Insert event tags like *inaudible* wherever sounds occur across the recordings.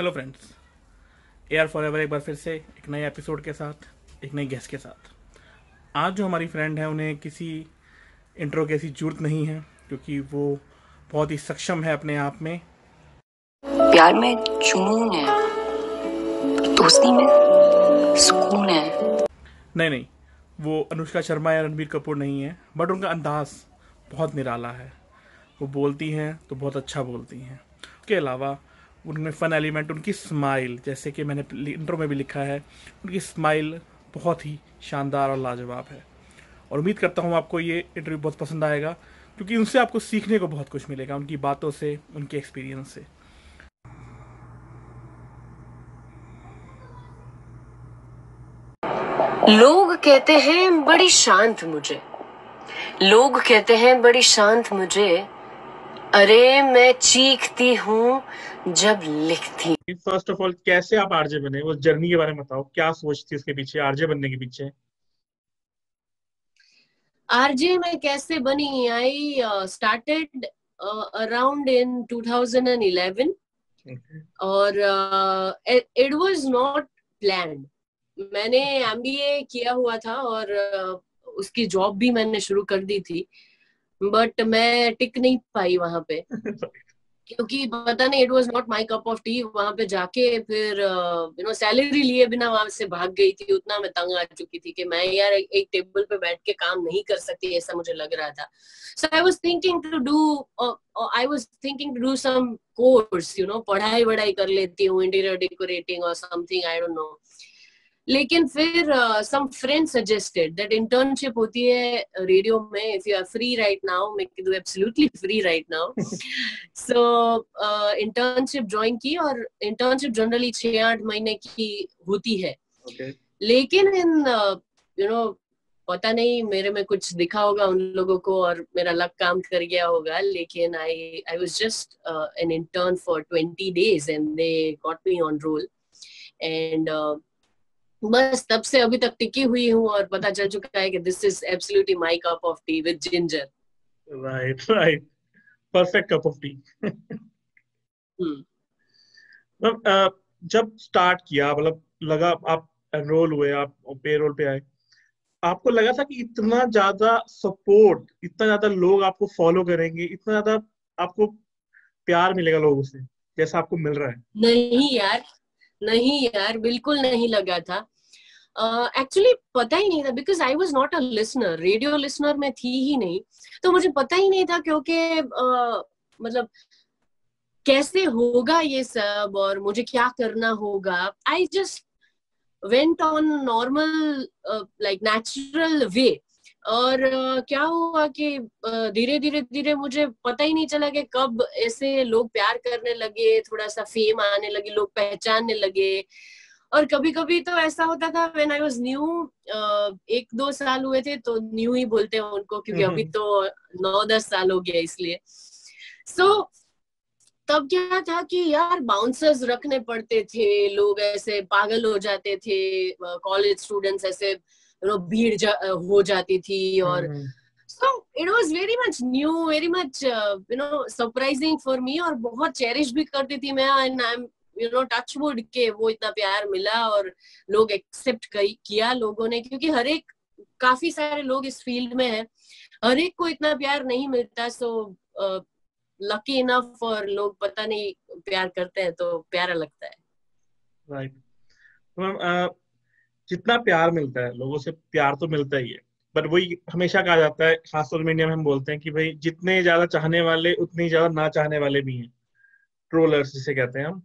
Hello friends air for ever एक बार फिर से एक नए एपिसोड के साथ एक नई गेस्ट के साथ। आज जो हमारी फ्रेंड है उन्हें किसी इंट्रो की ऐसी ज़रूरत नहीं है क्योंकि वो बहुत ही सक्षम है अपने आप में। प्यार में जुनून है दोस्ती में सुकून है। नहीं नहीं वो अनुष्का शर्मा या रणबीर कपूर नहीं है बट उनका अंदाज बहुत निराला है। वो बोलती हैं तो बहुत अच्छा बोलती हैं। उसके अलावा उनमें फ़न एलिमेंट उनकी स्माइल जैसे कि मैंने इंट्रो में भी लिखा है, उनकी स्माइल बहुत ही शानदार और लाजवाब है। और उम्मीद करता हूँ आपको ये इंटरव्यू बहुत पसंद आएगा, क्योंकि उनसे आपको सीखने को बहुत कुछ मिलेगा, उनकी बातों से, उनके एक्सपीरियंस से। लोग कहते हैं, बड़ी शांत मुझे। लोग कहते हैं, बड़ी शांत मुझे। अरे मैं चीखती हूँ जब लिखती फ़र्स्ट ऑफ़ ऑल कैसे आप आरजे बने? वो जर्नी के बारे में बताओ। क्या सोच थी उसके पीछे? आरजे बनने के पीछे? आरजे में कैसे बनी? I started around in 2011 okay. और इट वाज नॉट प्लान्ड मैंने एमबीए किया हुआ था और uh, उसकी जॉब भी मैंने शुरू कर दी थी। बट मैं टिक नहीं पाई वहाँ पे। क्योंकि पता नहीं it was not my cup of tea वहाँ पे जाके फिर यू नो सैलरी लिए बिना वहाँ से भाग गई थी उतना मैं तंग आ चुकी थी कि मैं यार एक, एक टेबल पे बैठ के काम नहीं कर सकती ऐसा मुझे लग रहा था। So I was thinking to do I was thinking to do some course you know पढ़ाई वढ़ाई कर लेती हूँ इंटीरियर डेकोरेटिंग और समथिंग आई डोंट नो लेकिन फिर some friend suggested that internship होती है रेडियो में if you are free right now मैं दू absolutely free right now so internship join की और इंटर्नशिप जनरली छह आठ महीने की होती है। Okay. लेकिन इन यू नो पता नहीं मेरे में कुछ दिखा होगा उन लोगों को और मेरा लक काम कर गया होगा लेकिन I I was just an intern for 20 days and they got me on roll and बस तब से अभी तक टिकी हुई हूँ और पता चल चुका है कि this is absolutely my cup of tea with ginger right right perfect cup of tea जब स्टार्ट किया मतलब लगा आप एनरोल हुए आप पेरोल पे आए आपको लगा था कि इतना ज़्यादा सपोर्ट इतना ज़्यादा लोग आपको फॉलो करेंगे इतना ज़्यादा आपको प्यार मिलेगा लोगों से जैसा आपको मिल रहा है? नहीं यार नहीं यार बिल्कुल नहीं लगा था। एक्चुअली uh, पता ही नहीं था because I was not a listener radio listener में थी ही नहीं। तो मुझे पता ही नहीं था क्योंकि uh, मतलब कैसे होगा ये सब और मुझे क्या करना होगा। I just went on normal like natural way और uh, क्या हुआ कि धीरे धीरे धीरे मुझे पता ही नहीं चला कि कब ऐसे लोग प्यार करने लगे थोड़ा सा फेम आने लगे लोग पहचानने लगे। और कभी कभी तो ऐसा होता था व्हेन आई वाज न्यू एक दो साल हुए थे तो न्यू ही बोलते हैं उनको क्योंकि अभी। तो नौ दस साल हो गया इसलिए सो so, तब क्या था कि यार बाउंसर्स रखने पड़ते थे लोग ऐसे पागल हो जाते थे कॉलेज स्टूडेंट्स ऐसे यू नो भीड़ जा, हो जाती थी और so it was very much new very much you know surprising for me और बहुत चेरिश भी करती थी मैं and I am you know touch wood के वो इतना प्यार मिला और लोग एक्सेप्ट किया लोगों ने, क्योंकि हर एक, काफ़ी सारे लोग इस फ़ील्ड में है। हर एक को इतना प्यार नहीं मिलता सो लकी इनफ और लोग पता नहीं प्यार करते हैं तो प्यारा लगता है। Right right. जितना प्यार मिलता है? लोगों से प्यार तो मिलता ही है बट वही हमेशा कहा जाता है, खासतौर में इंडिया में हम बोलते हैं कि भाई, जितने ज़्यादा चाहने वाले, उतने ज़्यादा ना चाहने वाले भी हैं। ट्रोलर्स जिसे कहते हैं हम।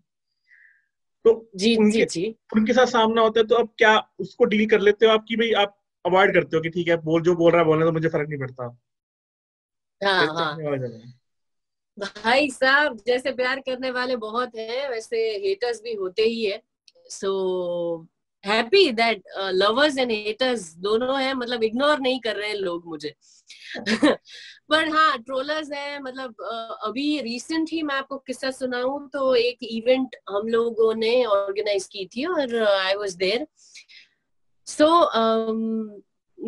तो जी उनके, जी। जी उनके साथ सामना होता है तो अब क्या उसको डील कर लेते हो आप की भाई आप अवॉइड करते हो कि ठीक है बोल जो बोल रहा है बोलने तो मुझे फ़र्क नहीं पड़ता? हाँ हाँ। भाई साहब जैसे प्यार करने वाले बहुत हैं वैसे हेटर्स भी होते ही है। So so, happy that lovers and haters दोनों है मतलब इग्नोर नहीं कर रहे हैं लोग मुझे। *laughs* पर हाँ ट्रोलर्स है मतलब uh, अभी रिसेंट ही मैं आपको किस्सा सुनाऊं तो एक इवेंट हम लोगों ने ऑर्गेनाइज की थी और I was there so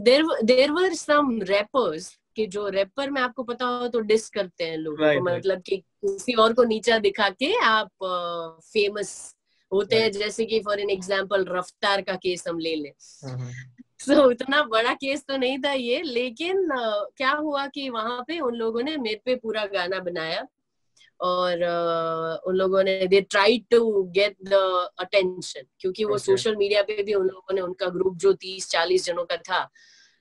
there there were some rappers कि जो रैपर में आपको पता हो तो डिस करते हैं लोग। Right, मतलब right. कि किसी और को नीचा दिखा के आप फ़ेमस uh, होते हैं जैसे कि फॉर एन एग्ज़ाम्पल रफ्तार का केस हम ले लें। सो so, उतना बड़ा केस तो नहीं था ये लेकिन uh, क्या हुआ कि वहाँ पे उन लोगों ने मेरे पे पूरा गाना बनाया और uh, उन लोगों ने they try to get the attention क्योंकि वो सोशल मीडिया पे भी उन लोगों ने उनका ग्रुप जो तीस चालीस जनों का था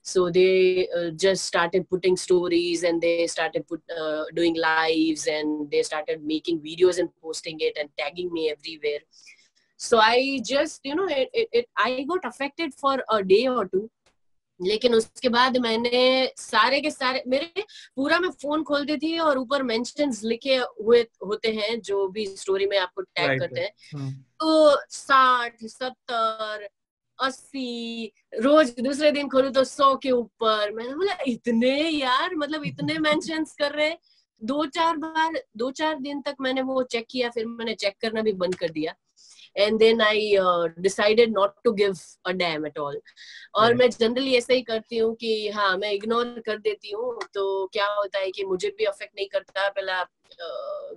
so they uh, just started putting stories and they started put, uh, doing lives and they started making videos and posting it and tagging me everywhere so i just you know it, it, it i got affected for a day or two लेकिन उसके बाद मैंने सारे के सारे मेरे पूरा मैं फ़ोन खोलती थी और ऊपर मेंशन लिखे हुए होते हैं जो भी स्टोरी में आपको टैग right. करते हैं तो साठ सत्तर अस्सी रोज दूसरे दिन खोलू तो सौ के ऊपर। मैंने बोला इतने यार मतलब इतने *laughs* मेंशन कर रहे दो चार बार दो चार दिन तक मैंने वो चेक किया फिर मैंने चेक करना भी बंद कर दिया। And then I decided not to give a damn at all और मैं जनरली ऐसा ही करती हूँ कि हाँ मैं इग्नोर कर देती हूँ। तो क्या होता है कि मुझे भी अफेक्ट नहीं करता। पहला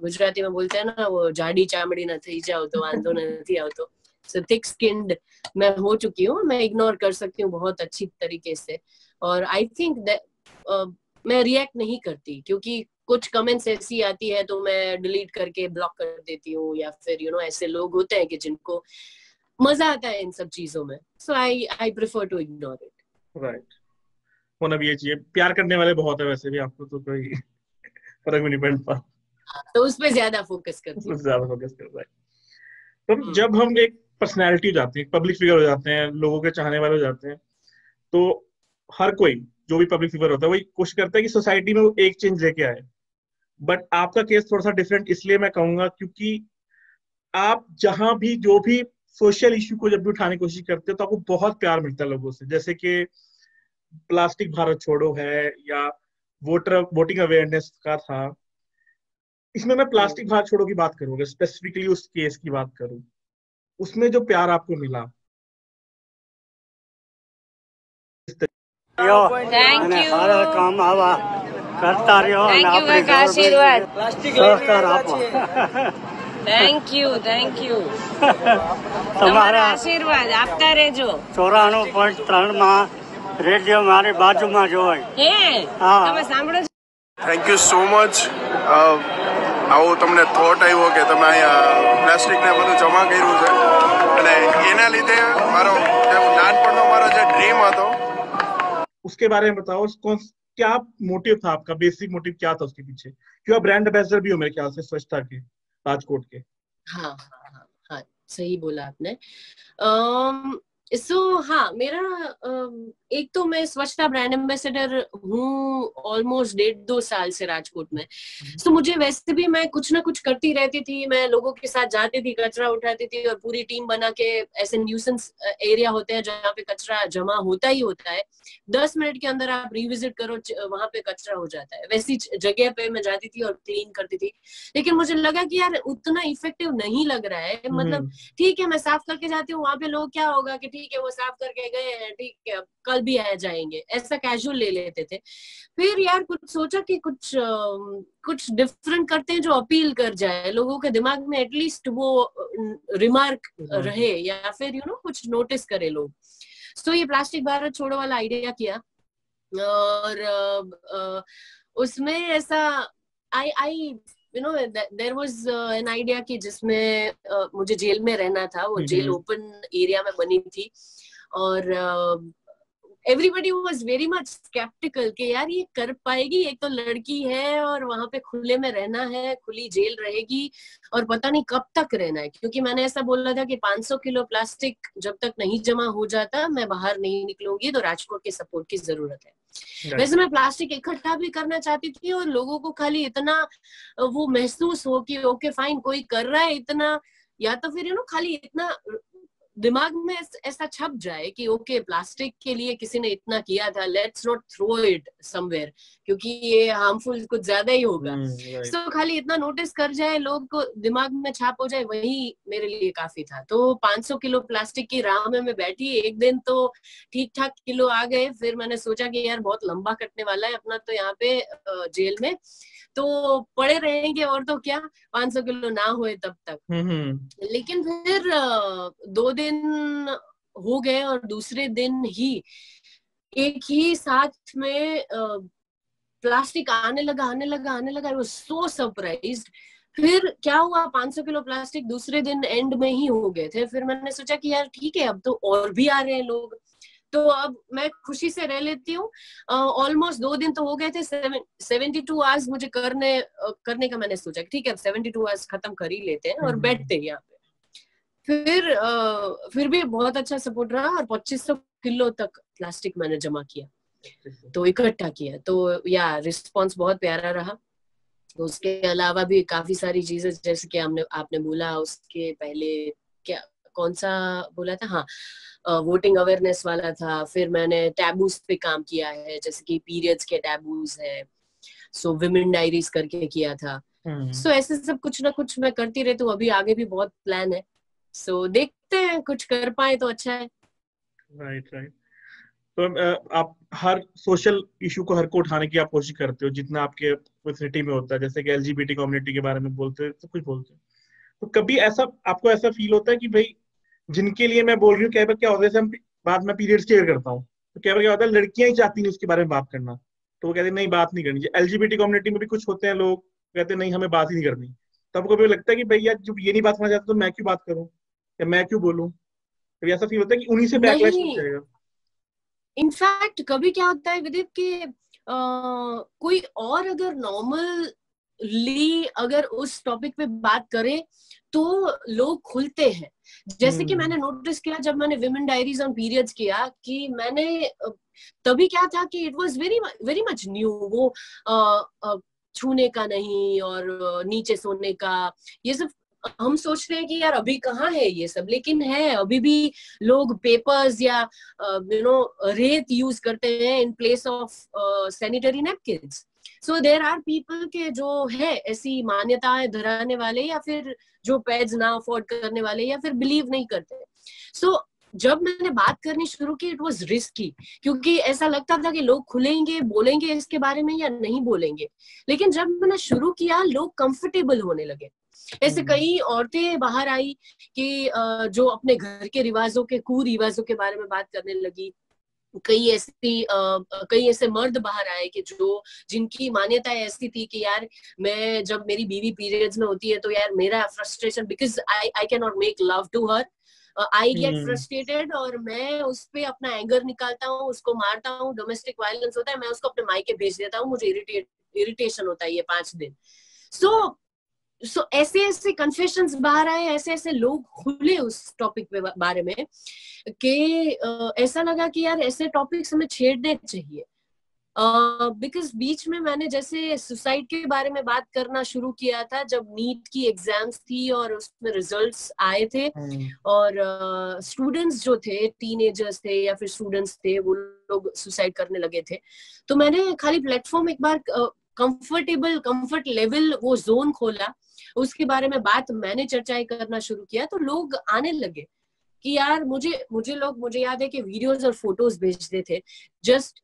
गुजराती में बोलते हैं ना वो जाडी चामड़ी ना थी जाओ तो वांधो नहीं *laughs* आओ तो। थिक स्किन्ड मैं हो चुकी हूँ मैं इग्नोर कर सकती हूँ बहुत अच्छी तरीके से। और आई थिंक uh, मैं रिएक्ट नहीं करती क्योंकि कुछ कमेंट्स ऐसी आती है तो मैं डिलीट करके ब्लॉक कर देती हूँ या फिर यू you नो know, ऐसे लोग होते हैं कि जिनको मज़ा आता है इन सब चीज़ों में। So I I prefer to ignore it right होना भी ये चाहिए। प्यार करने वाले बहुत है वैसे भी आपको तो कोई फ़र्क भी नहीं पड़ता। हाँ, तो उस पर ज़्यादा फोकस करती हूँ। ज़्यादा फोकस कर है। तो हम्म। जब हम एक पर्सनैलिटी हो जाती है पब्लिक फिगर हो जाते हैं, लोगों के चाहने वाले हो जाते हैं। तो हर कोई, जो भी पब्लिक फिगर होता है, वही कोशिश करता है कि सोसाइटी में वो एक चेंज लेके आए। बट आपका केस थोड़ा सा डिफरेंट इसलिए मैं कहूँगा क्योंकि आप जहाँ भी, जो भी सोशल इश्यू को जब भी उठाने की कोशिश करते हो तो आपको बहुत प्यार मिलता है लोगों से। जैसे कि प्लास्टिक भारत छोड़ो है, या वोटर वोटिंग अवेयरनेस का था। इसमें मैं प्लास्टिक भारत छोड़ो की बात करूँगा स्पेसिफिकली उस केस की बात करूँ। उसमें जो प्यार आपको मिला थैंक यू काम आवा करता रहो आशीर्वाद થેન્ક યુ થેન્ક યુ તમારા આશીર્વાદ આપતા રહેજો ચોરાણું પોઈન્ટ ત્રણ માં રેડિયો મારી બાજુમાં જ હોય હે તમે સાંભળો થેન્ક યુ સો મચ આવો તમને થોટ આવ્યો કે તમે અહીંયા પ્લાસ્ટિક ને બધું જમા કર્યું છે અને એના લીધે મારો નાનપણનો મારો જે ડ્રીમ હતો उसके बारे में बताओ कौन क्या मोटिव था आपका बेसिक मोटिव क्या था उसके पीछे क्यों आप ब्रांड एम्बेसडर भी हो मेरे ख्याल से स्वच्छता के राजकोट के हाँ हाँ हाँ, हाँ सही बोला आपने सो so, हाँ मेरा एक तो मैं स्वच्छता ब्रांड एम्बेसडर हूँ ऑलमोस्ट डेढ़ दो साल से राजकोट में। सो हम्म। so, मुझे वैसे भी मैं कुछ ना कुछ करती रहती थी मैं लोगों के साथ जाती थी कचरा उठाती थी और पूरी टीम बना के ऐसे न्यूसेंस एरिया होते हैं जहाँ पे कचरा जमा होता ही होता है। दस मिनट के अंदर आप रिविजिट करो वहाँ पे कचरा हो जाता है। वैसी जगह पे मैं जाती थी और क्लीन करती थी। लेकिन मुझे लगा कि यार उतना इफ़ेक्टिव नहीं लग रहा है। मतलब हम्म। ठीक है मैं साफ़ करके जाती हूँ वहाँ पे लोग क्या होगा कि ठीक है वो साफ़ करके गए हैं ठीक है कल भी आ जाएँगे। ऐसा कैजुअल ले लेते थे। फिर यार कुछ सोचा कि कुछ कुछ डिफरेंट करते हैं जो अपील कर जाए। लोगों के दिमाग में एटलीस्ट वो रिमार्क रहे या फिर यू you नो know, कुछ नोटिस करे लोग। सो तो ये प्लास्टिक भारत छोड़ो वाला आइडिया किया। और उसमें ऐसा I I you know there was an idea कि जिसमें uh, मुझे जेल में रहना था वो जेल ओपन एरिया में बनी थी। और everybody was very much sceptical कि यार ये कर पाएगी एक तो लड़की है और वहाँ पे खुले में रहना है खुली जेल रहेगी और पता नहीं कब तक रहना है। क्योंकि मैंने ऐसा बोला था कि 500 किलो प्लास्टिक जब तक नहीं जमा हो जाता मैं बाहर नहीं निकलूँगी तो राजकोट के सपोर्ट की ज़रूरत है। वैसे मैं प्लास्टिक इकट्ठा भी करना चाहती थी और लोगों को खाली इतना वो महसूस हो कि, ओके फाइन कोई कर रहा है इतना, या तो फिर यू नो खाली इतना दिमाग में ऐसा छप जाए कि ओके प्लास्टिक के लिए किसी ने इतना किया था let's not throw it somewhere क्योंकि ये हार्मफुल कुछ ज़्यादा ही होगा। सो hmm, so, खाली इतना नोटिस कर जाए लोग को दिमाग में छाप हो जाए वही मेरे लिए काफ़ी था। तो 500 किलो प्लास्टिक की राह में मैं बैठी एक दिन तो ठीक ठाक किलो आ गए। फिर मैंने सोचा कि यार बहुत लंबा कटने वाला है अपना तो यहाँ पे जेल में। तो पड़े रहेंगे और तो क्या 500 किलो ना हुए तब तक। हम्म, हम्म। लेकिन फिर दो दिन हो गए और दूसरे दिन ही एक ही साथ में प्लास्टिक आने लगा आने लगा आने लगा वो सो सरप्राइज़ फिर क्या हुआ? 500 किलो प्लास्टिक दूसरे दिन एंड में ही हो गए थे। फिर मैंने सोचा कि यार ठीक है अब तो और भी आ रहे हैं लोग। तो अब मैं खुशी से रह लेती हूँ। ऑलमोस्ट दो दिन तो हो गए थे। सेवेंटी टू आवर्स मुझे करने करने का मैंने सोचा ठीक है अब सेवेंटी टू आवर्स खत्म कर ही लेते हैं और हम्म। बैठते हैं यहाँ पे। फिर uh, फिर भी बहुत अच्छा सपोर्ट रहा और पच्चीस सौ किलो तक प्लास्टिक मैंने जमा किया। तो इकट्ठा किया। तो या रिस्पॉन्स बहुत प्यारा रहा। तो उसके अलावा भी काफ़ी सारी चीज़ें जैसे कि हमने आपने बोला उसके पहले क्या कौन सा बोला था? हाँ वोटिंग अवेयरनेस वाला था। फिर मैंने टैबूज पे काम किया है जैसे कि पीरियड्स के टैबूज है। सो विमेन डायरीज करके किया था। सो हम्म। so, ऐसे सब कुछ ना कुछ मैं करती रहती हूँ। अभी आगे भी बहुत प्लान है। सो so, देखते हैं कुछ कर पाए तो अच्छा है। Right right. तो आप हर सोशल इशू को हर को उठाने की आप कोशिश करते हो जितना आपके सिटी में होता है। जैसे कि एलजीबीटी कम्युनिटी के बारे में बोलते हैं सब कुछ बोलते हैं। तो कभी ऐसा आपको ऐसा फील होता है कि भाई जिनके लिए मैं बोल रही हूँ कई बार क्या होता है बाद में पीरियड शेयर करता हूँ तो कई बार क्या होता है लड़कियाँ ही चाहती नहीं उसके बारे में बात करना। तो वो कहते हैं नहीं बात नहीं करनी। एलजीबीटी कम्युनिटी में भी कुछ होते हैं लोग कहते हैं नहीं हमें बात ही नहीं करनी। तब कभी लगता है कि भैया जब ये नहीं बात करना चाहते तो मैं क्यों बात करूँ? या मैं क्यों बोलूँ? कभी ऐसा फील होता है कि उन्हीं से बैकलैश हो जाएगा इनफैक्ट कभी क्या होता है विदित के कोई और अगर नॉर्मल ली अगर उस टॉपिक पे बात करे तो लोग खुलते हैं। जैसे कि हम्म। मैंने नोटिस किया जब मैंने विमेन डायरीज ऑन पीरियड्स किया कि मैंने तभी क्या था कि it was very very much new वो छूने का नहीं और नीचे सोने का ये सब हम सोच रहे हैं कि यार अभी कहाँ है ये सब? लेकिन है अभी भी लोग पेपर्स या यू नो रेत यूज़ करते हैं in place of sanitary napkin so there are people के जो है ऐसी मान्यताएँ धराने वाले या फिर जो पैड्स ना अफोर्ड करने वाले या फिर बिलीव नहीं करते। सो so, जब मैंने बात करनी शुरू की इट वॉज़ रिस्की क्योंकि ऐसा लगता था कि लोग खुलेंगे बोलेंगे इसके बारे में या नहीं बोलेंगे। लेकिन जब मैंने शुरू किया लोग कंफर्टेबल होने लगे। ऐसे हम्म। कई औरतें बाहर आई कि जो अपने घर के रिवाजों के कुरिवाजों के बारे में बात करने लगी। कई ऐसी कई ऐसे मर्द बाहर आए कि जो जिनकी मान्यता ऐसी थी कि यार मैं जब मेरी बीवी पीरियड्स में होती है तो यार मेरा frustration because I I can not make love to her I get frustrated और मैं उस पर अपना एंगर निकालता हूँ उसको मारता हूँ डोमेस्टिक वायलेंस होता है मैं उसको अपने मायके भेज देता हूँ मुझे इरिटेट इरिटेशन होता है ये पाँच दिन। सो so, सो ऐसे ऐसे कन्फेशन बाहर आए ऐसे ऐसे लोग खुले उस टॉपिक पे बारे में कि ऐसा लगा कि यार ऐसे टॉपिक्स हमें छेड़ने चाहिए बिकॉज़ uh, बीच में मैंने जैसे सुसाइड के बारे में बात करना शुरू किया था जब नीट की एग्ज़ाम्स थी और उसमें रिजल्ट्स आए थे हम्म। और स्टूडेंट्स uh, जो थे टीनेजर्स थे या फिर स्टूडेंट्स थे वो लोग सुसाइड करने लगे थे तो मैंने खाली प्लेटफॉर्म एक बार कंफर्टेबल कंफर्ट लेवल वो जोन खोला उसके बारे में बात मैंने चर्चाएँ करना शुरू किया तो लोग आने लगे। कि यार मुझे मुझे लोग मुझे याद है कि वीडियोस और फ़ोटोज़ भेजते थे। Just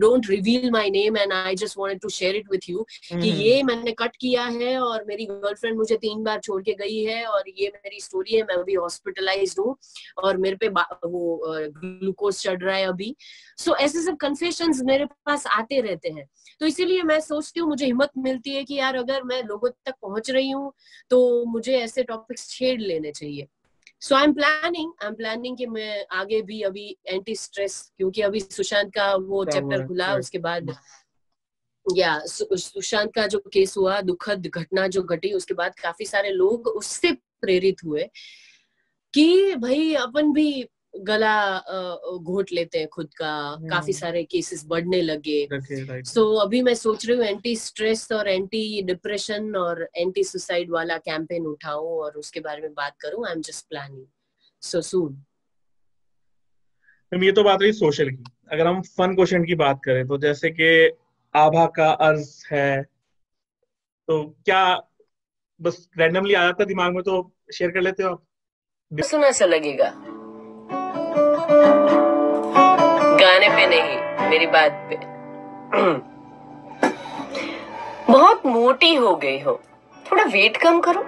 don't reveal my name and I just wanted to share it with you कि हम्म। ये मैंने कट किया है और मेरी गर्लफ्रेंड मुझे तीन बार छोड़ के गई है और ये मेरी स्टोरी है मैं अभी हॉस्पिटलाइज हूँ और मेरे पे वो ग्लूकोज चढ़ रहा है अभी। सो so, ऐसे सब कन्फेशन मेरे पास आते रहते हैं। तो इसीलिए मैं सोचती हूँ मुझे हिम्मत मिलती है कि यार अगर मैं लोगों तक पहुँच रही हूँ तो मुझे ऐसे टॉपिक्स छेड़ लेने चाहिए। So I am planning I am planning कि मैं आगे भी अभी एंटी स्ट्रेस क्योंकि अभी सुशांत का वो चैप्टर खुला उसके बाद या सुशांत का जो केस हुआ दुखद घटना जो घटी उसके बाद काफ़ी सारे लोग उससे प्रेरित हुए कि भाई अपन भी गला घोट लेते हैं खुद का काफ़ी हम्म। सारे केसेस बढ़ने लगे। सो so, अभी मैं सोच रही हूँ एंटी स्ट्रेस और एंटी डिप्रेशन और एंटी सुसाइड वाला कैंपेन उठाऊं और उसके बारे में बात करूँ। I am just planning so soon ये तो बात रही सोशल की। अगर हम फन क्वेश्चन की बात करें तो जैसे कि आभा का अर्ज़ है तो क्या बस रैंडमली आ जाता दिमाग में तो शेयर कर लेते हो आप? सुना सा लगेगा। गाने पे नहीं, मेरी बात पे। बहुत मोटी हो गई हो। थोड़ा वेट कम करो।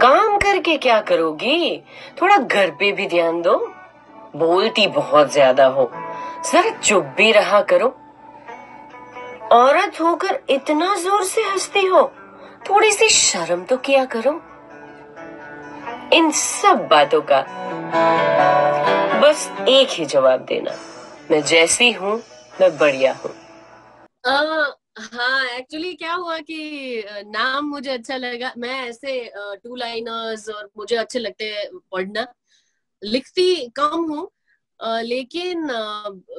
काम करके क्या करोगी? थोड़ा घर पे भी ध्यान दो। बोलती बहुत ज़्यादा हो। जरा चुप भी रहा करो। औरत होकर इतना ज़ोर से हंसती हो, थोड़ी सी शर्म तो किया करो। इन सब बातों का बस एक ही जवाब देना। मैं जैसी हूँ, मैं बढ़िया हूँ। हाँ एक्चुअली क्या हुआ कि नाम मुझे अच्छा लगा। मैं ऐसे टू लाइनर्स और मुझे अच्छे लगते हैं पढ़ना। लिखती कम हूँ लेकिन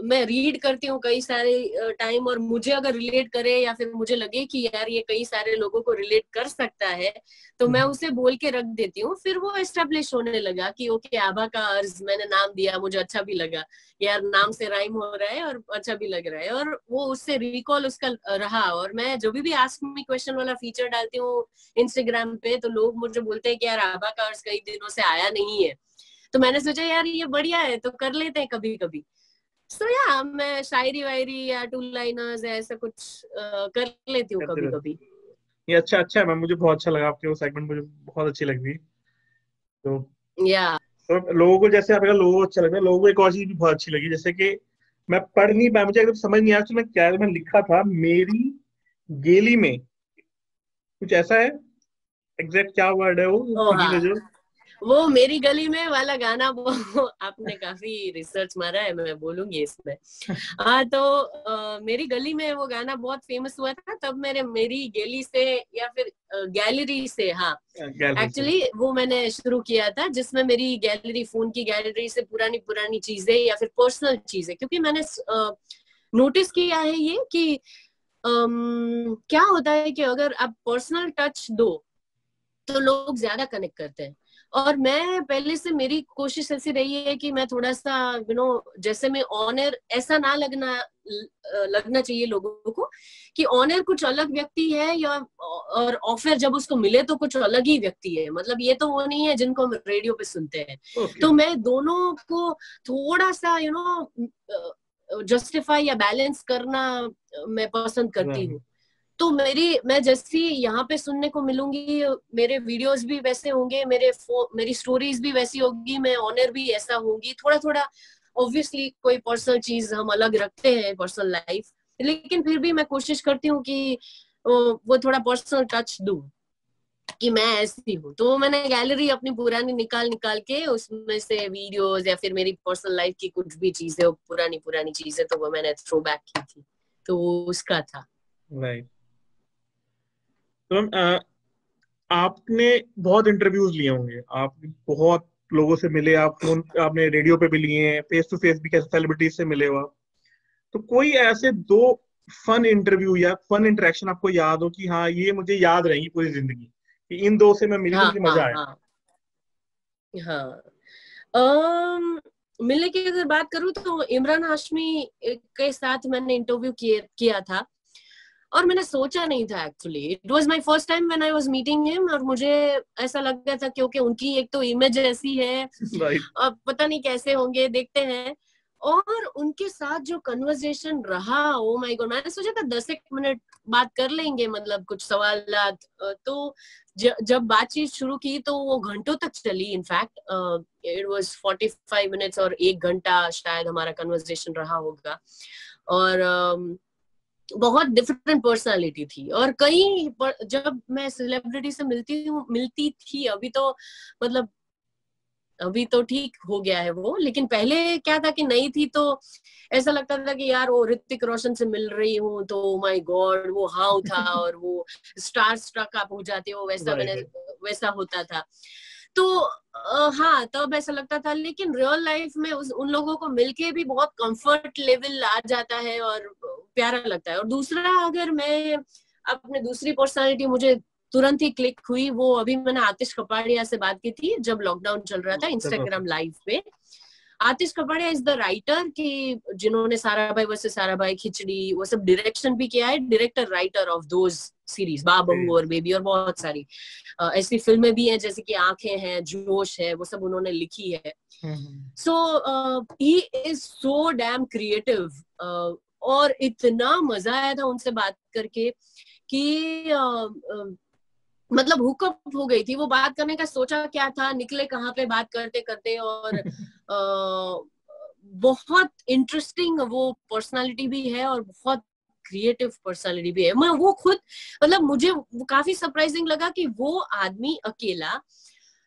मैं रीड करती हूँ कई सारे टाइम और मुझे अगर रिलेट करे या फिर मुझे लगे कि यार ये कई सारे लोगों को रिलेट कर सकता है तो मैं हम्म। उसे बोल के रख देती हूँ। फिर वो एस्टेब्लिश होने लगा कि ओके आभा का अर्ज़ मैंने नाम दिया मुझे अच्छा भी लगा। यार नाम से राइम हो रहा है और अच्छा भी लग रहा है। और वो उससे रिकॉल उसका रहा और मैं जो भी भी आस्क मी क्वेश्चन वाला फीचर डालती हूँ इंस्टाग्राम पे तो लोग मुझे बोलते हैं कि यार आभा का अर्ज़ कई दिनों से आया नहीं है। तो मैंने सोचा यार ये बढ़िया है तो कर लेते हैं कभी कभी सो so, या मैं शायरी वायरी या टू लाइनर्स ऐसा कुछ uh, कर लेती हूँ कभी कभी ये अच्छा अच्छा है मैम मुझे बहुत अच्छा लगा आपके वो सेगमेंट मुझे बहुत अच्छी लगी। तो या तो लोगों को जैसे आपका लोगों अच्छा लगा लोगों को एक और चीज़ भी बहुत अच्छी लगी जैसे कि मैं पढ़ नहीं पाया मुझे एकदम समझ नहीं आया कि मैं क्या मैं लिखा था मेरी गेली में कुछ ऐसा है? एग्जैक्ट क्या वर्ड है वो? हाँ. जो वो मेरी गली में वाला गाना वो *laughs* आपने काफ़ी रिसर्च मारा है मैं बोलूँगी इसमें। *laughs* हाँ तो आ, मेरी गली में वो गाना बहुत फ़ेमस हुआ था तब मेरे मेरी गली से या फिर गैलरी से हाँ। एक्चुअली वो मैंने शुरू किया था जिसमें मेरी गैलरी फ़ोन की गैलरी से पुरानी पुरानी चीज़ें या फिर पर्सनल चीज़ें क्योंकि मैंने नोटिस किया है ये कि um, क्या होता है कि अगर आप पर्सनल टच दो तो लोग ज़्यादा कनेक्ट करते हैं। और मैं पहले से मेरी कोशिश ऐसी रही है कि मैं थोड़ा सा यू नो जैसे मैं ऑनर ऐसा ना लगना लगना चाहिए लोगों को कि ऑनर कुछ अलग व्यक्ति है या और ऑफ़र जब उसको मिले तो कुछ अलग ही व्यक्ति है। मतलब ये तो वो नहीं है जिनको हम रेडियो पे सुनते हैं। Okay. तो मैं दोनों को थोड़ा सा यू नो जस्टिफाई या बैलेंस करना मैं पसंद करती हूँ। तो मेरी, मैं जैसी यहाँ पे सुनने को मिलूँगी, मेरे वीडियोस भी वैसे होंगे, मेरे मेरी स्टोरीज भी वैसी होगी, मैं ऑनर भी ऐसा होंगी। थोड़ा थोड़ा ऑब्वियसली कोई पर्सनल चीज़ हम अलग रखते हैं पर्सनल लाइफ लेकिन फिर भी मैं कोशिश करती हूँ कि, वो थोड़ा पर्सनल टच दू, कि मैं ऐसी हूँ। तो मैंने गैलरी अपनी पुरानी निकाल निकाल के, उसमें से वीडियोस या फिर मेरी पर्सनल लाइफ की कुछ भी चीज़ें पुरानी पुरानी चीज़ें तो वो मैंने थ्रो बैक की थी। तो उसका था। Right. तो मैम आपने बहुत इंटरव्यूज़ लिए होंगे। आप बहुत लोगों से मिले आप फ़ोन आपने रेडियो पे भी लिए हैं फेस टू फेस भी कैसे सेलिब्रिटीज से मिले हो आप? तो कोई ऐसे दो फन इंटरव्यू या फन इंटरेक्शन आपको याद हो कि हाँ ये मुझे याद रहेगी पूरी ज़िंदगी कि इन दो से मैं मिली हाँ, मुझे मज़ा आया हाँ, हाँ। मिलने की अगर बात करूँ तो इमरान हाशमी के साथ मैंने इंटरव्यू किया था। और मैंने सोचा नहीं था actually it was my first time when I was meeting him और मुझे ऐसा लग गया था क्योंकि उनकी एक तो इमेज ऐसी है। अब पता नहीं कैसे होंगे देखते हैं। और उनके साथ जो कन्वर्सेशन रहा ओ माय गॉड मैंने सोचा था दस एक मिनट बात कर लेंगे मतलब कुछ सवाल तो ज, जब बातचीत शुरू की तो वो घंटों तक चली। इनफैक्ट इट वाज 45 मिनट्स और एक घंटा शायद हमारा कन्वर्सेशन रहा होगा। और uh, बहुत डिफरेंट पर्सनालिटी थी। और कई जब मैं सेलिब्रिटी से मिलती हूँ मिलती थी अभी तो मतलब अभी तो ठीक हो गया है वो लेकिन पहले क्या था कि नहीं थी तो ऐसा लगता था कि यार वो ऋतिक रोशन से मिल रही हूँ तो माय गॉड वो हाउ था और वो *laughs* स्टार स्ट्रक आप हो जाते हो वैसा मैंने वैसा होता था। तो हाँ तब ऐसा लगता था लेकिन रियल लाइफ में उस उन लोगों को मिलके भी बहुत कंफर्ट लेवल आ जाता है और प्यारा लगता है। और दूसरा अगर मैं अपने दूसरी पर्सनालिटी मुझे तुरंत ही क्लिक हुई वो अभी मैंने आतिश कपाड़िया से बात की थी जब लॉकडाउन चल रहा था इंस्टाग्राम लाइव पे। Atish Kapadia is the writer कि जिन्होंने सारा भाई वैसे सारा भाई खिचड़ी वो सब डायरेक्शन भी किया है director writer of those series बाबंगू और बेबी और बहुत सारी। ऐसी फ़िल्में भी हैं जैसे कि आँखें हैं जोश है वो सब उन्होंने लिखी है। So he is so damn creative और इतना मज़ा आया था उनसे बात करके कि मतलब हुकअप हो गई थी वो बात करने का सोचा क्या था निकले कहाँ पे बात करते करते और *laughs* आ, बहुत इंटरेस्टिंग वो पर्सनालिटी भी है और बहुत क्रिएटिव पर्सनालिटी भी है। मैं वो खुद मतलब मुझे काफ़ी सरप्राइजिंग लगा कि वो आदमी अकेला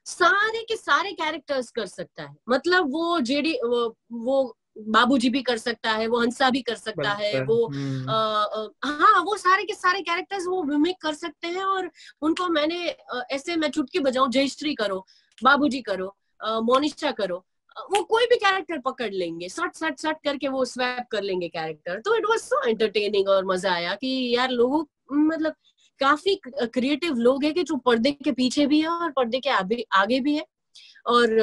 सारे के सारे कैरेक्टर्स कर सकता है। मतलब वो जेडी वो, वो बाबूजी भी कर सकता है वो हंसा भी कर सकता है वो हम्म। आ, हाँ वो सारे के सारे कैरेक्टर्स वो मिमिक कर सकते हैं और उनको मैंने ऐसे मैं चुटकी बजाऊं जयश्री करो बाबूजी करो मोनिशा करो वो कोई भी कैरेक्टर पकड़ लेंगे सट सट सट करके वो स्वैप कर लेंगे कैरेक्टर तो इट वाज सो एंटरटेनिंग और मज़ा आया कि यार लोगों मतलब काफ़ी क्रिएटिव लोग हैं कि जो पर्दे के पीछे भी है और पर्दे के आगे आगे भी है और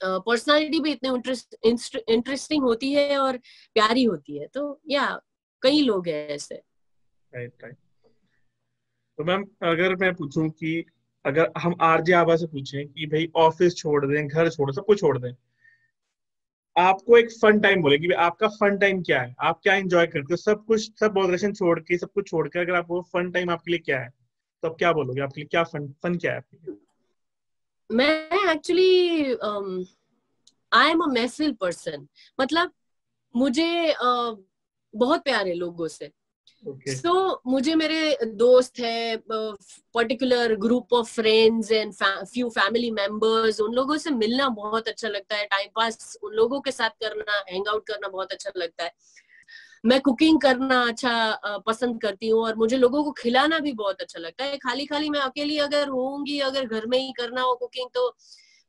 पर्सनालिटी भी इतनी इंटरेस्टिंग होती है और प्यारी होती है। तो या कई लोग हैं ऐसे। राइट राइट तो मैम अगर मैं पूछूँ कि अगर हम आरजे आबा से पूछें कि भाई ऑफ़िस छोड़ दें, घर छोड़ सब कुछ छोड़ दें, आपको एक फन टाइम बोले कि आपका फन टाइम क्या है? आप क्या एंजॉय करते हो? सब कुछ, सब बॉदरेशन छोड़ के, सब कुछ छोड़ के अगर आपको फन टाइम आपके लिए क्या है तो आप क्या बोलोगे? आपके लिए क्या फन फन क्या है आपके लिए? मैं एक्चुअली आई एम अ महफिल पर्सन मतलब मुझे uh, बहुत प्यार है लोगों से। सो okay. so, मुझे मेरे दोस्त है particular group of friends and few family members उन लोगों से मिलना बहुत अच्छा लगता है। टाइम पास उन लोगों के साथ करना हैंग आउट करना बहुत अच्छा लगता है। मैं कुकिंग करना अच्छा पसंद करती हूँ और मुझे लोगों को खिलाना भी बहुत अच्छा लगता है। खाली खाली मैं अकेली अगर होंगी अगर घर में ही करना हो कुकिंग तो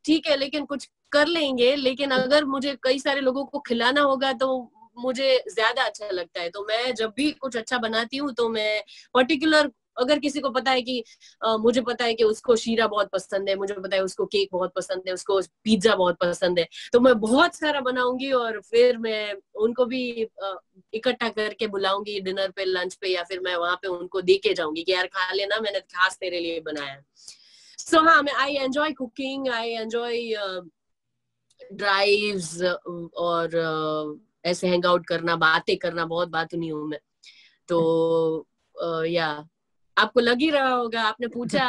ठीक है, लेकिन कुछ कर लेंगे, लेकिन अगर मुझे कई सारे लोगों को खिलाना होगा तो मुझे ज़्यादा अच्छा लगता है। तो मैं जब भी कुछ अच्छा बनाती हूँ तो मैं पर्टिकुलर अगर किसी को पता है कि आ, मुझे पता है कि उसको शीरा बहुत पसंद है मुझे पता है उसको केक बहुत पसंद है उसको पिज्जा बहुत पसंद है तो मैं बहुत सारा बनाऊँगी और फिर मैं उनको भी इकट्ठा करके बुलाऊँगी डिनर पे लंच पे या फिर मैं वहाँ पे उनको दे के जाऊँगी कि यार खा लेना मैंने खास तेरे लिए बनाया सो हाँ मैं I enjoy cooking I enjoy drives और ऐसे हैंग आउट करना बातें करना बहुत बात नहीं हूँ मैं। तो या आपको लग ही रहा होगा आपने पूछा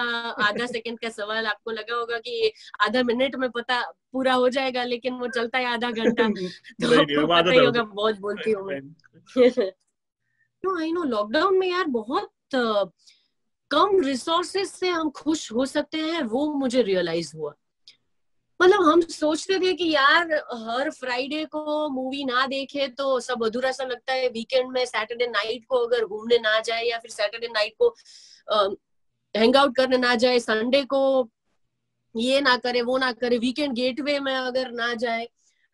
आधा सेकंड का सवाल आपको लगा होगा कि आधा मिनट में पता पूरा हो जाएगा लेकिन वो चलता है आधा घंटा। *laughs* तो आपको पता ही होगा बहुत बोलती हूँ नो आई नो लॉकडाउन में यार बहुत कम रिसोर्सेस से हम खुश हो सकते हैं वो मुझे रियलाइज़ हुआ। मतलब हम सोचते थे कि यार, हर फ्राइडे को मूवी ना देखे तो सब अधूरा सा लगता है। वीकेंड में सैटरडे नाइट को अगर घूमने ना जाए या फिर सैटरडे नाइट को हैंग आउट करने ना जाए संडे को ये ना करे, वो ना करे वीकेंड गेटवे में अगर ना जाए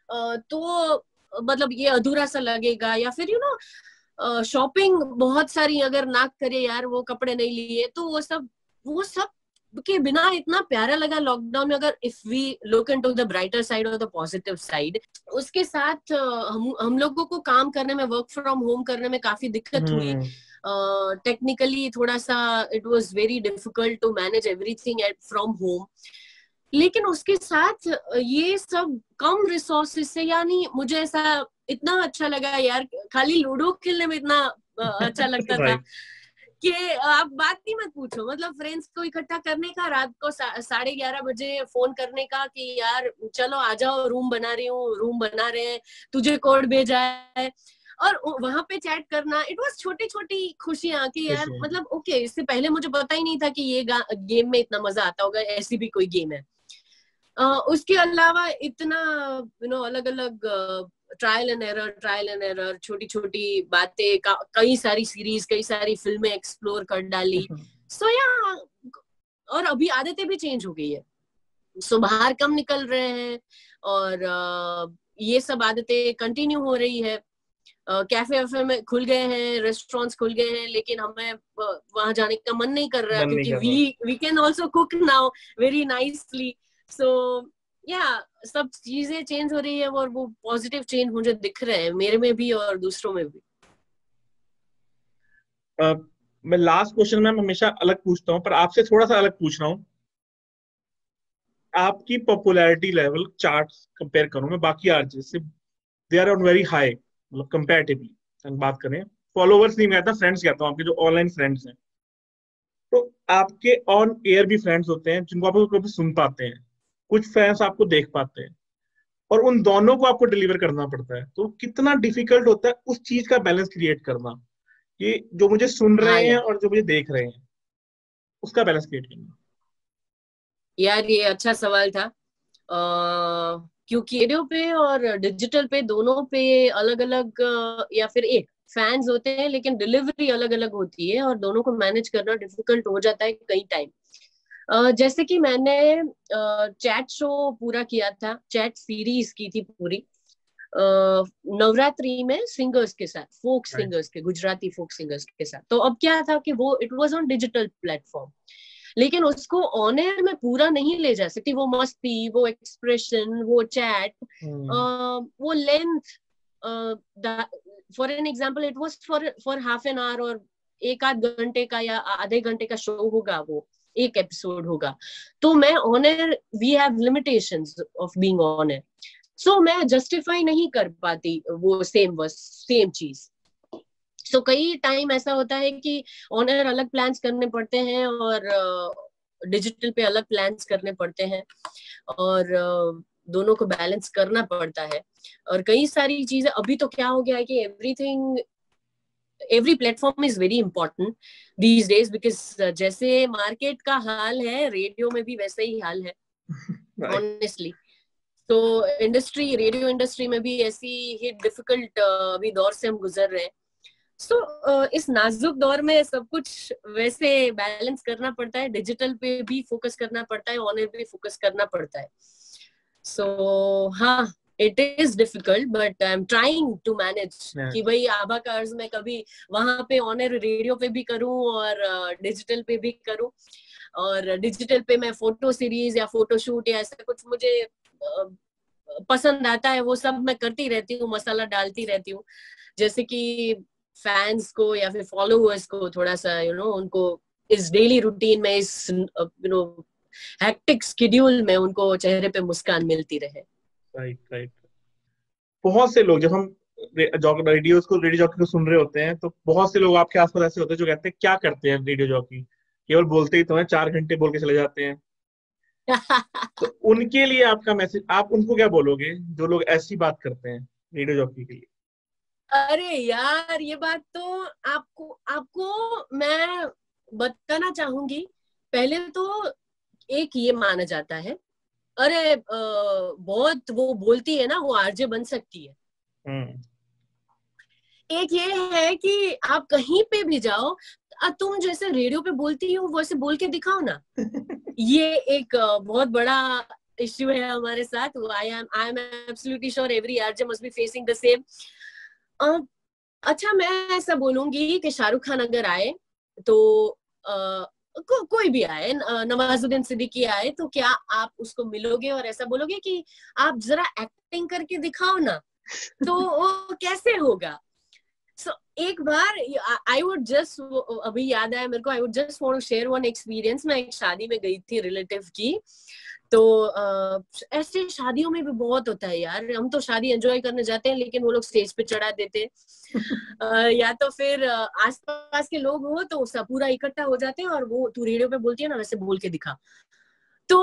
तो मतलब ये अधूरा सा लगेगा। या फिर यू नो शॉपिंग बहुत सारी अगर ना करे यार, वो कपड़े नहीं लिए तो वो सब वो सब के बिना इतना प्यारा लगा लॉकडाउन में अगर if we look into the brighter side और द पॉजिटिव साइड उसके साथ हम हम लोगों को काम करने में वर्क फ्रॉम होम करने में काफ़ी दिक्कत हुई। टेक्निकली uh, थोड़ा सा it was very difficult to manage everything at from home लेकिन उसके साथ ये सब कम रिसोर्सेस से यानी मुझे ऐसा इतना अच्छा लगा यार खाली लूडो खेलने में इतना अच्छा लगता था। *laughs* कि आप बात ही मत पूछो। मतलब फ्रेंड्स को इकट्ठा करने का रात को साढ़े ग्यारह बजे फ़ोन करने का कि यार चलो आ जाओ रूम बना रही हूँ रूम बना रहे हैं तुझे कोड भेजा है। और वहाँ पे चैट करना इट वॉज़ छोटी छोटी खुशियाँ कि यार मतलब ओके okay, इससे पहले मुझे पता ही नहीं था कि ये गेम में इतना मज़ा आता होगा ऐसी भी कोई गेम है। uh, उसके अलावा इतना यू नो अलग अलग trial and error trial and error छोटी छोटी बातें कई सारी सीरीज़ कई सारी फ़िल्में एक्सप्लोर कर डाली। सो या और अभी आदतें भी चेंज हो गई है। सो बाहर कम निकल रहे हैं और ये सब आदतें कंटिन्यू हो रही है। कैफ़े वैफे में खुल गए हैं रेस्टोरेंट्स खुल गए हैं लेकिन हमें वहाँ जाने का मन नहीं कर रहा क्योंकि we we can also cook now very nicely so yeah सब चीज़ें चेंज हो रही है और वो पॉजिटिव चेंज मुझे दिख रहे हैं मेरे में भी और दूसरों में भी। uh, मैं लास्ट क्वेश्चन में हमेशा अलग पूछता हूँ पर आपसे थोड़ा सा अलग पूछ रहा हूँ। आपकी पॉपुलैरिटी लेवल चार्ट कंपेयर करूँ मैं बाकी आरजे से they are on very high मतलब कंपैरेटिवली बात करें। फॉलोवर्स नहीं कहता फ्रेंड्स कहता हूँ आपके जो ऑनलाइन फ्रेंड्स हैं। तो आपके ऑन एयर भी फ्रेंड्स होते हैं जिनको आप कभी सुन पाते हैं। कुछ फैंस आपको देख पाते हैं। और उन दोनों को आपको डिलीवर करना पड़ता है। तो कितना डिफ़िकल्ट होता है उस चीज़ का बैलेंस क्रिएट करना। कि जो मुझे सुन रहे हाँ हैं और जो मुझे देख रहे हैं उसका बैलेंस क्रिएट करना। यार ये अच्छा सवाल था। क्योंकि रेडियो पे और डिजिटल पे दोनों पे अलग अलग या फिर एक फैंस होते हैं लेकिन डिलीवरी अलग अलग होती है और दोनों को मैनेज करना डिफ़िकल्ट हो जाता है कई टाइम जैसे कि मैंने चैट शो पूरा किया था चैट सीरीज़ की थी पूरी। नवरात्रि में सिंगर्स के साथ फोक सिंगर्स के गुजराती फोक सिंगर्स के साथ। तो अब क्या था कि वो it was on digital platform लेकिन उसको ऑन एयर में पूरा नहीं ले जा सकती वो मस्ती वो एक्सप्रेशन वो चैट hmm. वो length for an example it was for for half an hour और एक आध घंटे का या आधे घंटे का शो होगा वो। एक एपिसोड होगा। तो मैं on air we have limitation of being on air so मैं जस्टिफाई नहीं कर पाती वो सेम सेम चीज़। सो कई टाइम ऐसा होता है कि ऑनर अलग प्लान्स करने पड़ते हैं और डिजिटल uh, पे अलग प्लान्स करने पड़ते हैं और uh, दोनों को बैलेंस करना पड़ता है। और कई सारी चीज़ें अभी तो क्या हो गया है कि everything every platform is very important these days because जैसे मार्केट का हाल है रेडियो में भी वैसा ही हाल है *laughs* ऑनेस्टली तो इंडस्ट्री रेडियो इंडस्ट्री में भी ऐसी ही डिफ़िकल्ट अभी दौर से हम गुजर रहे हैं। सो so, इस नाजुक दौर में सब कुछ वैसे बैलेंस करना पड़ता है डिजिटल पे भी फोकस करना पड़ता है ऑनर पे फोकस करना पड़ता है। सो so, हाँ it is difficult but I am trying to manage कि भाई आभा कार्स में कभी वहाँ पे ऑनर रेडियो पे भी करूँ और डिजिटल uh, पे भी करूँ। और डिजिटल पे मैं फ़ोटो सीरीज़ या फ़ोटो शूट या ऐसा कुछ मुझे uh, पसंद आता है वो सब मैं करती रहती हूँ मसाला डालती रहती हूँ। जैसे कि फैंस को या फिर फॉलोअर्स को थोड़ा सा यू you नो know, उनको इस डेली रूटीन में इस यू नो हेक्टिक शेड्यूल में उनको चेहरे पे मुस्कान मिलती रहे। राइट राइट बहुत से लोग जब हम रेडियो को रेडियो जॉकी को सुन रहे होते हैं तो बहुत से लोग आपके आसपास ऐसे होते हैं जो कहते हैं क्या करते हैं रेडियो जॉकी केवल बोलते ही तो हैं चार घंटे बोल के चले जाते हैं। *laughs* तो उनके लिए आपका मैसेज आप उनको क्या बोलोगे जो लोग ऐसी बात करते हैं रेडियो जॉकी के लिए? अरे यार ये बात तो आपको आपको मैं बताना चाहूँगी पहले तो एक ये माना जाता है अरे बहुत वो बोलती है ना वो आरजे बन सकती है। हम्म। एक ये है कि आप कहीं पे भी जाओ तुम जैसे रेडियो पे बोलती हो वैसे बोल के दिखाओ ना। *laughs* ये एक बहुत बड़ा इश्यू है हमारे साथ। I am I am absolutely sure every RJ must be facing the same अच्छा मैं ऐसा बोलूँगी कि शाहरुख खान अगर आए तो को, कोई भी आए नवाजुद्दीन सिद्दीकी आए तो क्या आप उसको मिलोगे और ऐसा बोलोगे कि आप जरा एक्टिंग करके दिखाओ ना? तो वो कैसे होगा? सो so, एक बार आई वुड जस्ट अभी याद आया मेरे को I would just want to share one experience मैं एक शादी में गई थी रिलेटिव की। तो ऐसे शादियों में भी बहुत होता है यार। हम तो शादी एंजॉय करने जाते हैं लेकिन वो लोग स्टेज पे चढ़ा देते हैं। *laughs* या तो फिर आसपास के लोग हो तो सब पूरा इकट्ठा हो जाते हैं और वो तू रेडियो पे बोलती है ना वैसे बोल के दिखा। तो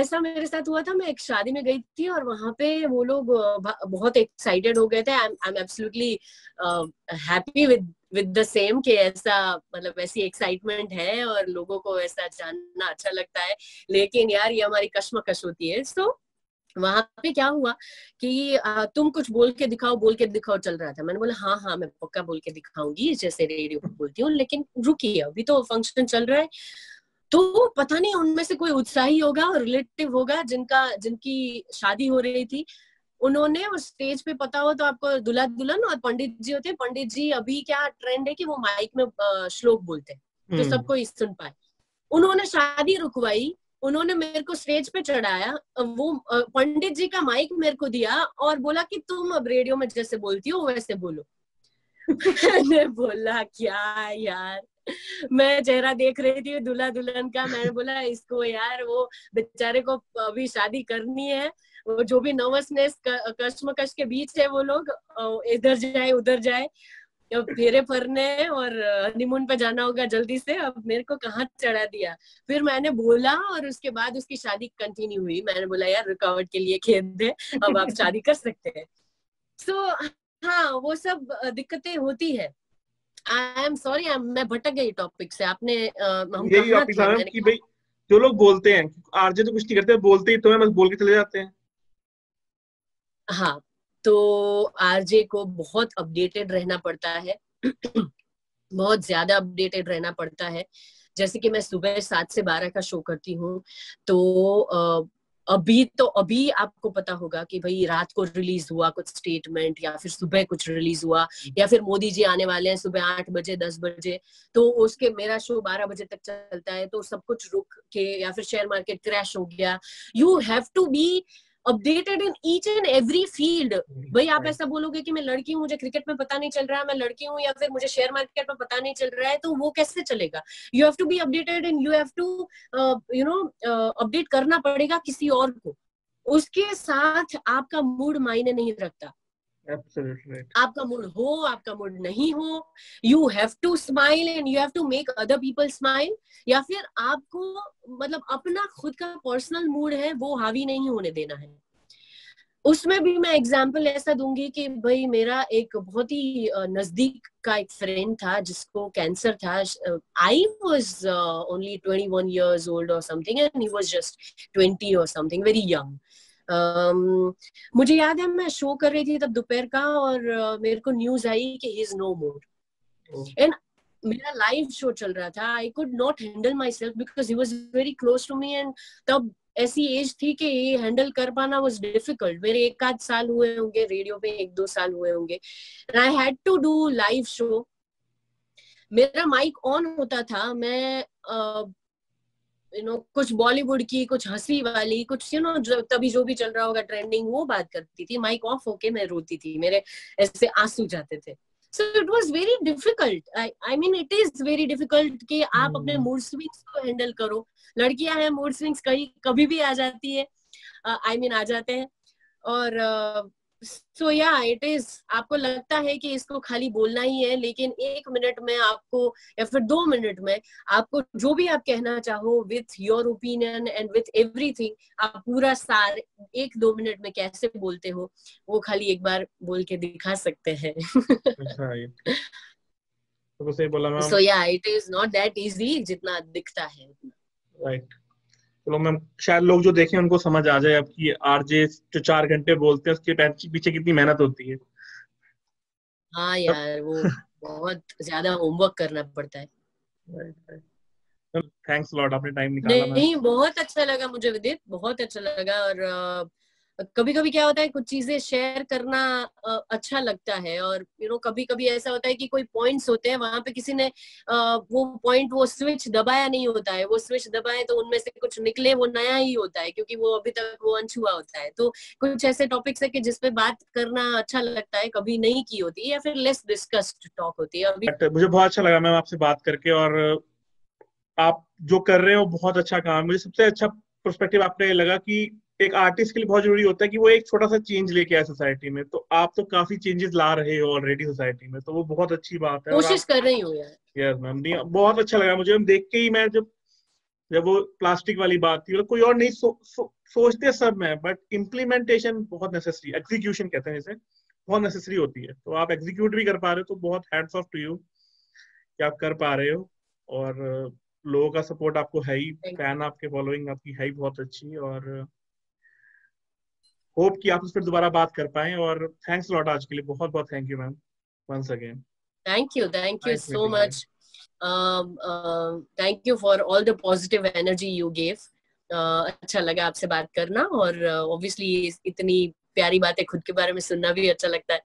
ऐसा मेरे साथ हुआ था मैं एक शादी में गई थी और वहाँ पे वो लोग बहुत एक्साइटेड हो गए थे। I am absolutely happy with with the same कि ऐसा मतलब ऐसी एक्साइटमेंट है और लोगों को ऐसा जानना अच्छा लगता है। लेकिन यार ये हमारी कश्मकश होती है। सो so, वहाँ पे क्या हुआ कि आ, तुम कुछ बोल के दिखाओ बोल के दिखाओ चल रहा था। मैंने बोला हाँ हाँ मैं पक्का बोल के दिखाऊँगी जैसे रेडियो पर बोलती हूँ। लेकिन रुकी अभी तो फ़ंक्शन चल रहा है। तो पता नहीं उनमें से कोई उत्साही होगा और रिलेटिव होगा जिनका जिनकी शादी हो रही थी। उन्होंने उस स्टेज पे पता हो तो आपको दुल्हा दुल्हन और पंडित जी होते हैं। पंडित जी अभी क्या ट्रेंड है कि वो माइक में श्लोक बोलते हैं तो सबको सब सुन पाए। उन्होंने शादी रुकवाई उन्होंने मेरे को स्टेज पे चढ़ाया वो पंडित जी का माइक मेरे को दिया और बोला कि तुम अब रेडियो में जैसे बोलती हो वैसे बोलो। *laughs* मैंने बोला क्या यार? मैं चेहरा देख रही थी दूल्हा दुल्हन का मैंने बोला इसको यार वो बेचारे को अभी शादी करनी है। वो जो भी नर्वसनेस कश्मकश के बीच है वो लोग इधर जाए उधर जाए फेरे फरने और हनीमून पे जाना होगा जल्दी से अब मेरे को कहाँ चढ़ा दिया? फिर मैंने बोला और उसके बाद उसकी शादी कंटिन्यू हुई। मैंने बोला यार रुकावट के लिए खेद दे अब आप *laughs* शादी कर सकते हैं। सो so, हाँ वो सब दिक्कतें होती है। आई एम सॉरी मैं भटक गई टॉपिक से। आपने हम यही आप कि भाई जो लोग बोलते हैं आरजे तो कुछ नहीं करते बोलते ही तो है बस बोल के चले जाते हैं। हाँ तो आरजे को बहुत अपडेटेड रहना पड़ता है। बहुत ज़्यादा अपडेटेड रहना पड़ता है। जैसे कि मैं सुबह सात से बारह का शो करती हूँ तो अभी तो अभी आपको पता होगा कि भाई रात को रिलीज़ हुआ कुछ स्टेटमेंट या फिर सुबह कुछ रिलीज़ हुआ या फिर मोदी जी आने वाले हैं सुबह आठ बजे दस बजे तो उसके मेरा शो बारह बजे तक चलता है तो सब कुछ रुक के या फिर शेयर मार्केट क्रैश हो गया। You have to be updated in each and every field भाई आप ऐसा बोलोगे कि मैं लड़की हूँ मुझे क्रिकेट में पता नहीं चल रहा है मैं लड़की हूँ या फिर मुझे शेयर मार्केट में पता नहीं चल रहा है तो वो कैसे चलेगा? You have to be updated and you have to you know update करना पड़ेगा किसी और को। उसके साथ आपका मूड मायने नहीं रखता। आपका मूड हो, आपका मूड नहीं हो you have to smile and you have to make other people smile या फिर आपको मतलब अपना खुद का पर्सनल मूड है, वो हावी नहीं होने देना है। उसमें भी मैं एग्ज़ाम्पल ऐसा दूँगी कि भाई मेरा एक बहुत ही नज़दीक का एक फ्रेंड था जिसको कैंसर था। I was only twenty one years old और something and he was just twenty और समथिंग वेरी यंग मुझे याद है मैं शो कर रही थी तब दोपहर का और मेरे को न्यूज़ आई कि he is no more and मेरा लाइव शो चल रहा था। I could not handle myself because he was very close to me and तब ऐसी एज थी कि ये हैंडल कर पाना वॉज़ डिफ़िकल्ट मेरे एक आध साल हुए होंगे रेडियो पे एक दो साल हुए होंगे। I had to do live show मेरा माइक ऑन होता था। मैं uh, यू नो कुछ बॉलीवुड की कुछ हँसी वाली कुछ यू नो तभी जो भी चल रहा होगा ट्रेंडिंग वो बात करती थी। माइक ऑफ़ होके मैं रोती थी। मेरे ऐसे आँसू जाते थे। So it was very difficult I mean it is very difficult कि आप अपने मूड hmm. स्विंग्स को हैंडल करो। लड़कियाँ हैं मूड स्विंग्स कहीं कभी भी आ जाती है। आई uh, मीन mean, आ जाते हैं। और uh, सो या इट इज़ आपको लगता है कि इसको खाली बोलना ही है लेकिन एक मिनट में आपको या फिर दो मिनट में आपको जो भी आप कहना चाहो with your opinion and with everything आप पूरा सार एक दो मिनट में कैसे बोलते हो वो खाली एक बार बोल के दिखा सकते हैं। So yeah. It is not that easy जितना दिखता है। Right right. चलो मैम शायद लोग जो देखें उनको समझ आ जाए आपकी आरजे जो चार घंटे बोलते हैं उसके पीछे कितनी मेहनत होती है। हाँ यार वो बहुत ज़्यादा होमवर्क करना पड़ता है। थैंक्स लॉट आपने टाइम निकाला नहीं बहुत अच्छा लगा मुझे विदित बहुत अच्छा लगा और कभी कभी क्या होता है, कुछ चीज़ें शेयर करना अच्छा लगता है और यू नो कभी कभी ऐसा होता है कि कोई पॉइंट्स होते हैं, वहाँ पे किसी ने वो पॉइंट वो स्विच दबाया नहीं होता है, वो स्विच दबाए तो उनमें से कुछ निकले, वो नया ही होता है क्योंकि वो अभी तक वो अनछुआ होता है। तो कुछ ऐसे टॉपिक्स है कि जिसपे बात करना अच्छा लगता है, कभी नहीं की होती या फिर लेस डिस्कस्ड टॉक होती है, अभी मुझे बहुत अच्छा लगा मैम आपसे बात करके और आप जो कर रहे हो, बहुत अच्छा काम मुझे सबसे अच्छा परस्पेक्टिव आपने लगा कि एक आर्टिस्ट के लिए बहुत ज़रूरी होता है कि वो एक छोटा सा चेंज लेके आए सोसाइटी में। तो आप तो काफ़ी चेंजेस ला रहे हो ऑलरेडी सोसाइटी में तो वो बहुत अच्छी बात है। कोशिश कर रही हूँ यस मैम बहुत अच्छा लगा मुझे। देख के ही मैं जब जब वो प्लास्टिक वाली बात थी मतलब कोई और नहीं सो, सो, सोचते सब में बट इम्प्लीमेंटेशन बहुत नेसेसरी एग्जीक्यूशन कहते हैं जैसे बहुत नेसेसरी होती है। तो आप एग्जीक्यूट भी कर पा रहे हो तो बहुत हैड्स ऑफ़ टू यू कि आप कर पा रहे हो। और लोगों का सपोर्ट आपको है ही फ़ैन आपके फॉलोइंग आपकी है ही बहुत अच्छी। और होप कि आप उस पर दोबारा बात कर पाए और थैंक्स लॉट आज के लिए। बहुत बहुत thank you ma'am once again thank you thank you so much thank you for all the positive energy you gave अच्छा लगा आपसे बात करना और ऑब्वियसली uh, इतनी प्यारी बातें खुद के बारे में सुनना भी अच्छा लगता है।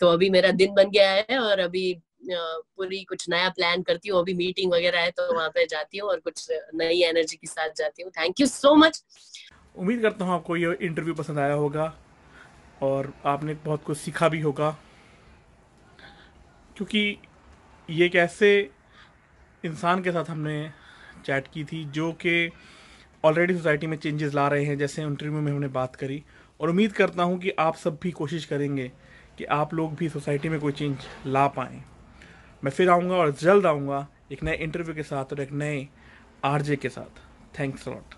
तो अभी मेरा दिन बन गया है और अभी uh, पूरी कुछ नया प्लान करती हूँ। अभी मीटिंग वगैरह है तो वहाँ पे जाती हूँ और कुछ नई एनर्जी के साथ जाती हूँ। थैंक यू सो मच उम्मीद करता हूँ आपको ये इंटरव्यू पसंद आया होगा और आपने बहुत कुछ सीखा भी होगा। क्योंकि ये एक ऐसे इंसान के साथ हमने चैट की थी, जो कि ऑलरेडी सोसाइटी में चेंजेस ला रहे हैं, जैसे इंटरव्यू में हमने बात करी। और उम्मीद करता हूँ कि आप सब भी कोशिश करेंगे कि आप लोग भी सोसाइटी में कोई चेंज ला पाएँ। मैं फिर आऊँगा और जल्द आऊँगा एक नए इंटरव्यू के साथ और एक नए आरजे के साथ। Thanks lot